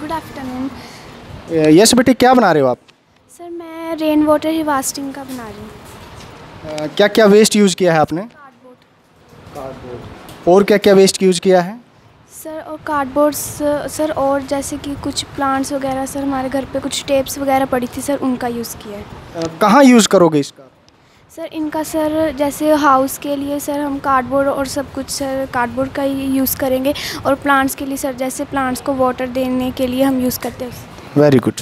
Good afternoon yes बेटे क्या बना रहे हो आप? सर मैं रेन वाटर हिवास्टिंग का बना रही हूँ। अ, क्या क्या वेस्ट यूज़ किया है आपने? कार्डबोर्ड और क्या क्या वेस्ट यूज़ किया है? सर और कार्डबोर्ड सर और जैसे कि कुछ प्लांट्स वगैरह सर हमारे घर पे कुछ टेप्स वगैरह पड़ी थी सर उनका यूज़ किया है। अ, कहाँ यूज़ करोगे इसका? सर, इनका सर, जैसे हाउस के लिए सर, हम कार्डबोर्ड और सब कुछ सर कार्डबोर्ड का ही यूज़ करेंगे और प्लांट्स के लिए सर, जैसे प्लांट्स को वाटर देने के लिए हम यूज़ करते हैं। Very good